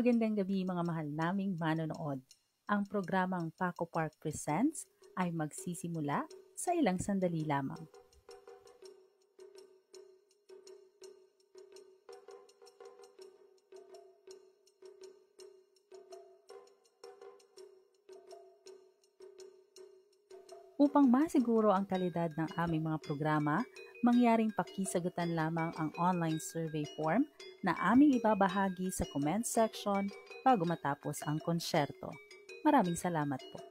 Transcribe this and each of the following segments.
Magandang gabi mga mahal naming manonood. Ang programang Paco Park Presents ay magsisimula sa ilang sandali lamang. Upang masiguro ang kalidad ng aming mga programa, mangyaring pakisagutan lamang ang online survey form na aming ibabahagi sa comment section bago matapos ang konsyerto. Maraming salamat po.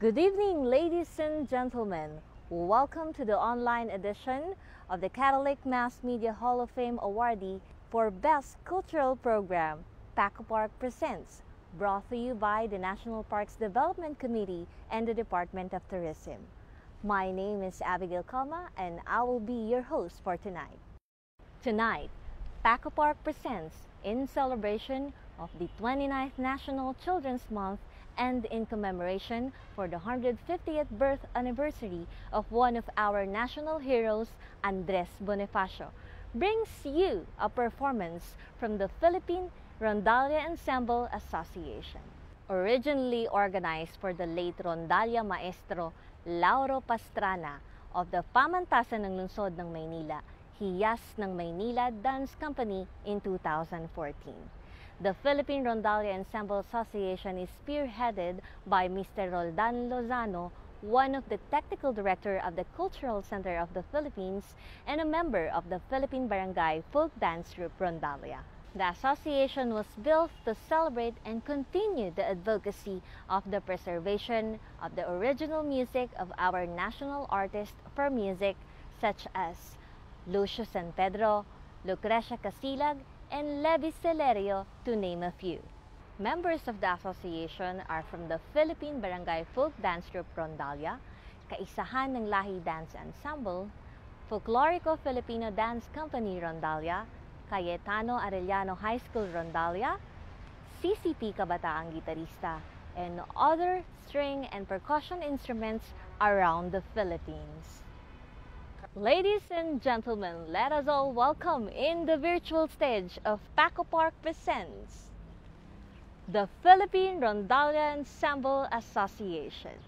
Good evening, ladies and gentlemen. Welcome to the online edition of the Catholic Mass Media Hall of Fame awardee for Best Cultural Program, Paco Park Presents, brought to you by the National Parks Development Committee and the Department of Tourism. My name is Abigail Calma and I will be your host for tonight. Tonight, Paco Park presents in celebration of the 29th National Children's Month and in commemoration for the 150th birth anniversary of one of our national heroes, Andres Bonifacio, brings you a performance from the Philippine Rondalia Ensemble Association. Originally organized for the late Rondalia Maestro Lauro Pastrana of the Pamantasan ng Lungsod ng Maynila, Hiyas ng Maynila Dance Company in 2014. The Philippine Rondalla Ensemble Association is spearheaded by Mr. Roldan Lozano, one of the technical director of the Cultural Center of the Philippines and a member of the Philippine Barangay Folk Dance Group Rondalla. The association was built to celebrate and continue the advocacy of the preservation of the original music of our national artists for music such as Lucio San Pedro, Lucrecia Kasilag, and Levi Celerio, to name a few. Members of the association are from the Philippine Barangay Folk Dance Group Rondalia, Kaisahan ng Lahi Dance Ensemble, Folklorico Filipino Dance Company Rondalia, Cayetano Arellano High School Rondalia, CCP Kabataang Gitarista, and other string and percussion instruments around the Philippines. Ladies and gentlemen, let us all welcome in the virtual stage of Paco Park Presents the Philippine Rondalla Ensemble Association.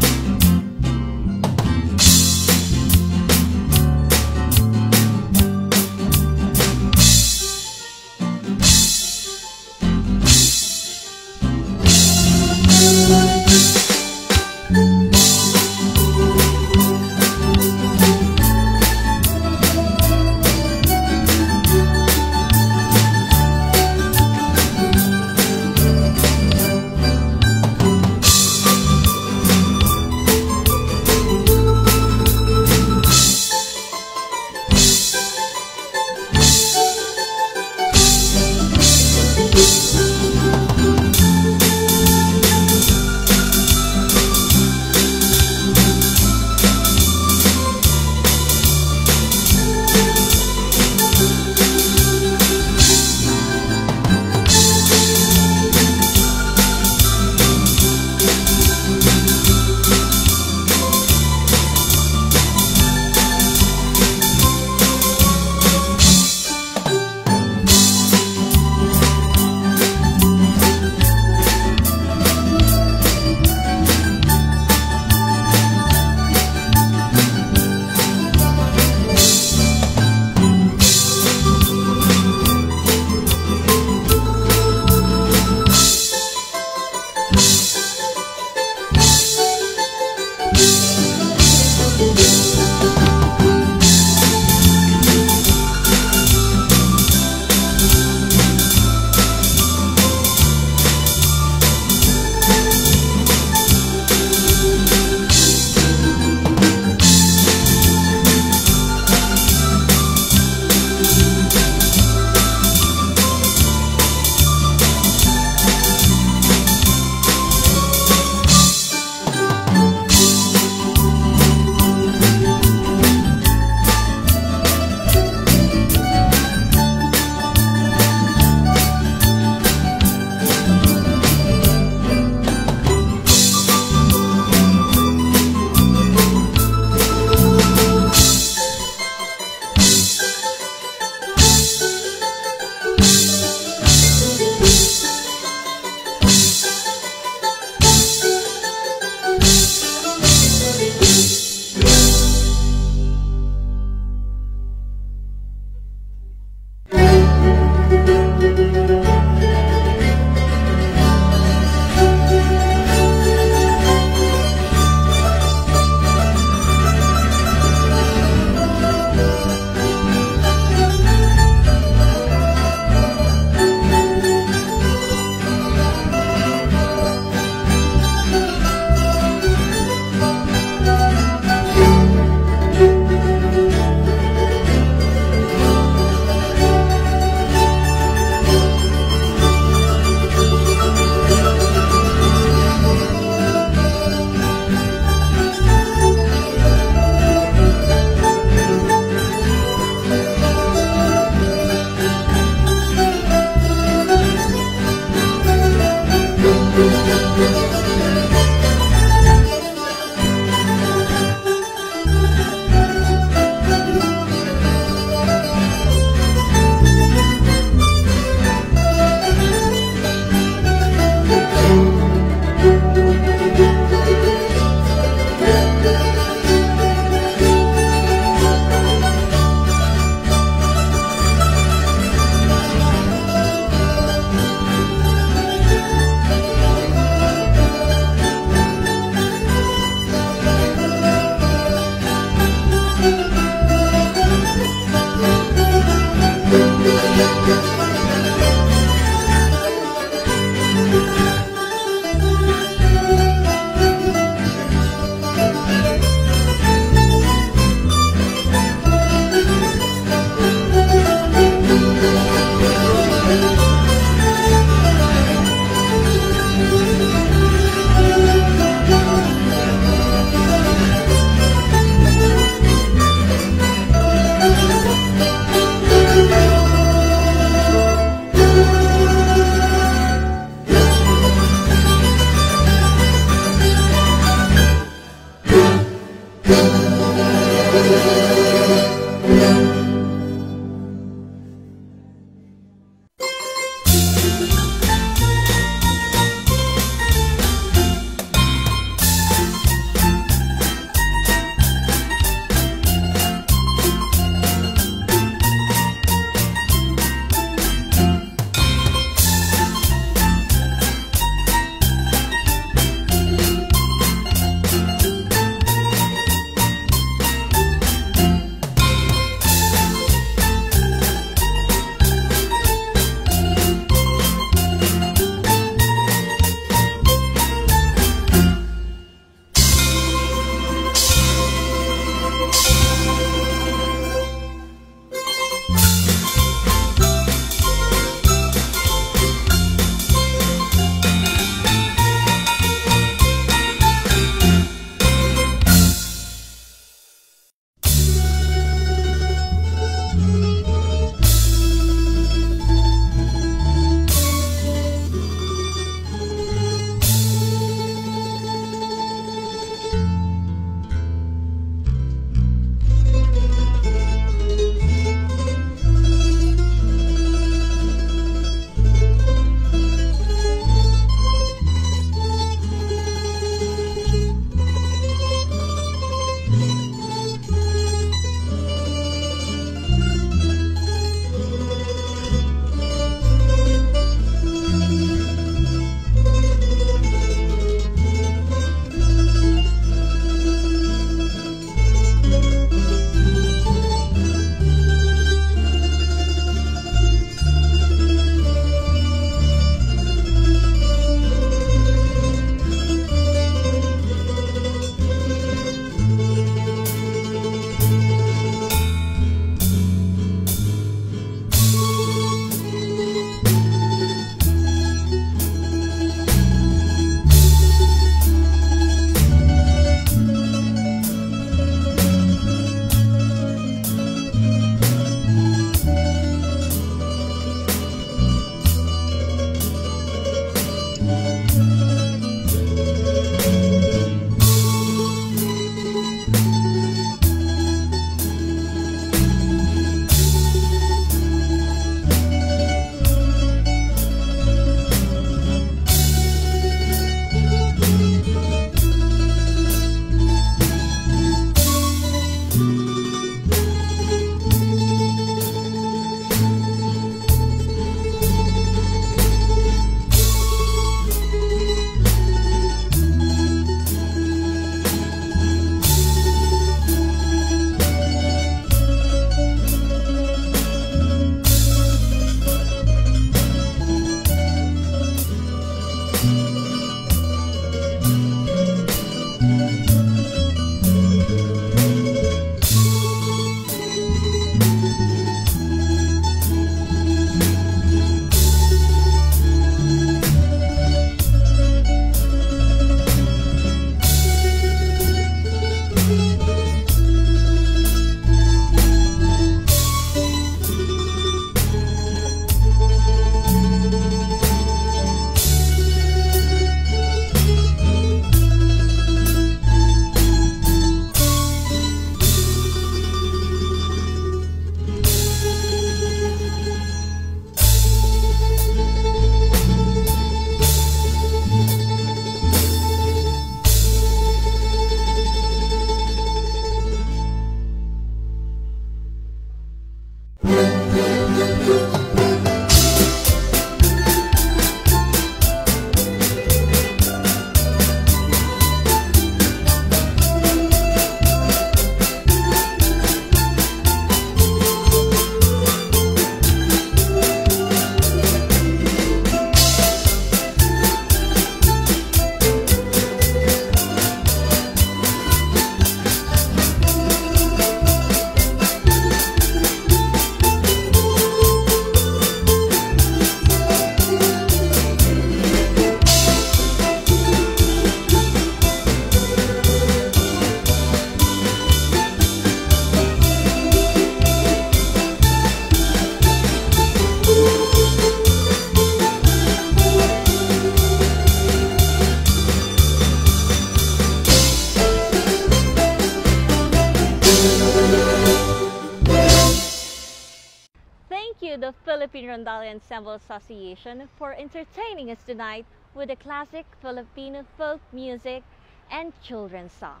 Philippine Rondalla Ensemble Association for entertaining us tonight with the classic Filipino folk music and children's song.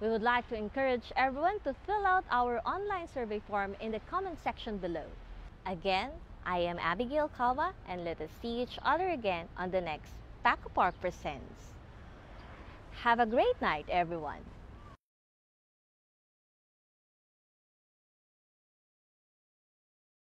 We would like to encourage everyone to fill out our online survey form in the comment section below. Again, I am Abigail Calma and let us see each other again on the next Paco Park Presents. Have a great night, everyone.